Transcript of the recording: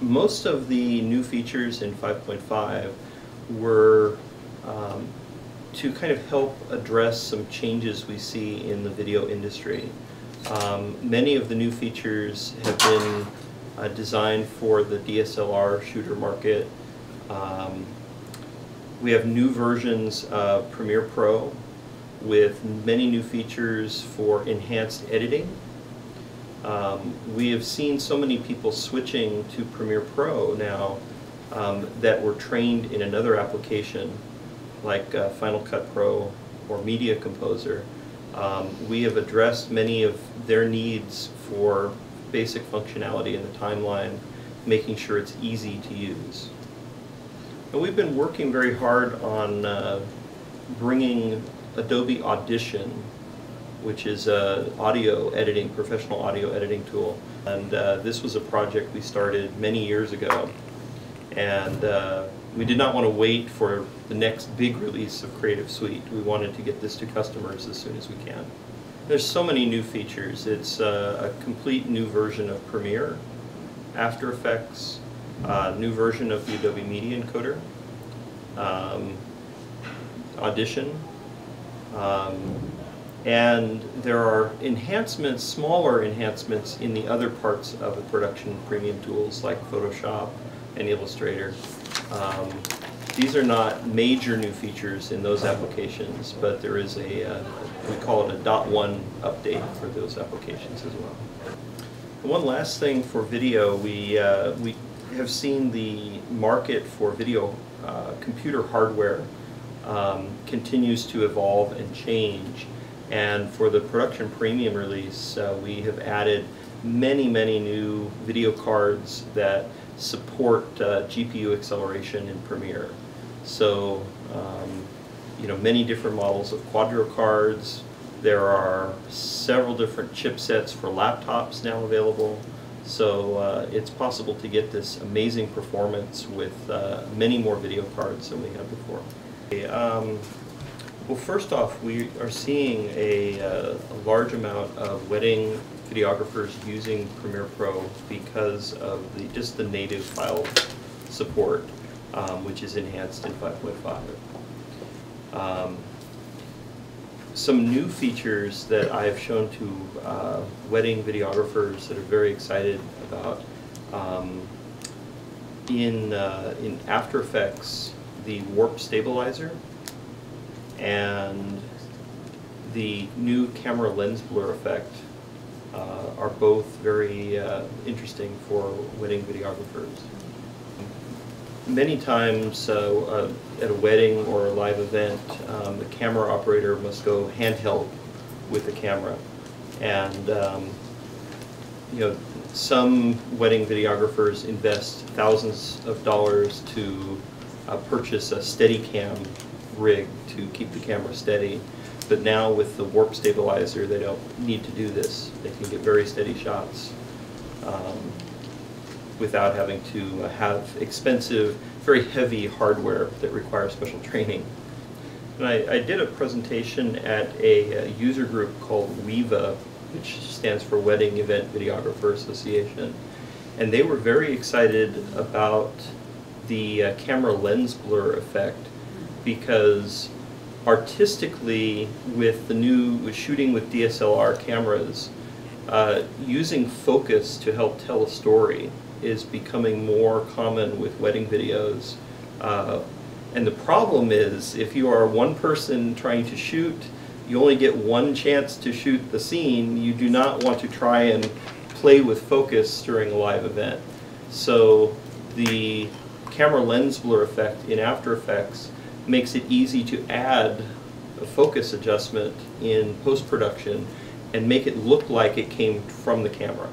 most of the new features in 5.5 were um, to kind of help address some changes we see in the video industry. Um, many of the new features have been uh, designed for the DSLR shooter market. Um, we have new versions of Premiere Pro with many new features for enhanced editing. Um, we have seen so many people switching to Premiere Pro now um, that were trained in another application like uh, Final Cut Pro or Media Composer. Um, we have addressed many of their needs for basic functionality in the timeline, making sure it's easy to use. And we've been working very hard on uh, bringing Adobe Audition, which is a audio editing, professional audio editing tool. And uh, this was a project we started many years ago. And uh, we did not want to wait for the next big release of Creative Suite. We wanted to get this to customers as soon as we can. There's so many new features. It's uh, a complete new version of Premiere, After Effects, uh, new version of the Adobe Media Encoder, um, Audition, um, and there are enhancements, smaller enhancements in the other parts of the production premium tools like Photoshop and Illustrator. Um, these are not major new features in those applications, but there is a, uh, we call it a dot one update for those applications as well. And one last thing for video, we, uh, we have seen the market for video uh, computer hardware um, continues to evolve and change. And for the production premium release, uh, we have added many, many new video cards that support uh, GPU acceleration in Premiere. So, um, you know, many different models of Quadro cards. There are several different chipsets for laptops now available. So uh, it's possible to get this amazing performance with uh, many more video cards than we had before. Um, well, first off, we are seeing a, uh, a, large amount of wedding videographers using Premiere Pro because of the just the native file support, um, which is enhanced in 5.5. Um, some new features that I've shown to uh, wedding videographers that are very excited about um, in uh, in After Effects the warp stabilizer and the new camera lens blur effect uh, are both very uh, interesting for wedding videographers. Many times uh, uh at a wedding or a live event, um, the camera operator must go handheld with the camera. And um, you know, some wedding videographers invest thousands of dollars to uh, purchase a Steadicam rig to keep the camera steady. But now with the warp stabilizer, they don't need to do this. They can get very steady shots um, without having to have expensive, very heavy hardware that requires special training. And I, I did a presentation at a, a user group called WEVA, which stands for Wedding Event Videographer Association. And they were very excited about the uh, camera lens blur effect because artistically with the new with shooting with DSLR cameras uh, using focus to help tell a story is becoming more common with wedding videos. Uh, and the problem is if you are one person trying to shoot you only get one chance to shoot the scene. You do not want to try and play with focus during a live event. So the camera lens blur effect in After Effects makes it easy to add a focus adjustment in post-production and make it look like it came from the camera.